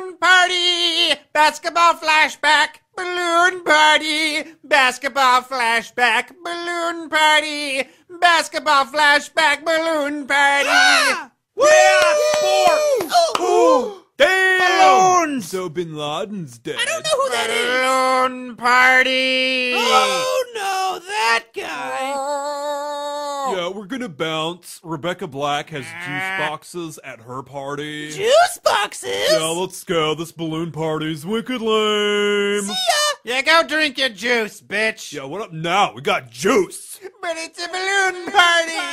balloon party, basketball flashback, balloon party, basketball flashback, balloon party, basketball flashback, balloon party. Ah! Yeah, sports. Ooh, damn. Balloons! So Bin Laden's dead. I don't know who that is. Balloon party. Oh no, that guy. Oh. Yeah, we're gonna bounce. Rebecca Black has ah. juice boxes at her party. Juice boxes. Yeah, let's go. This balloon party's wicked lame. See ya. Yeah, go drink your juice, bitch. Yeah, what up now? We got juice. But it's a balloon party.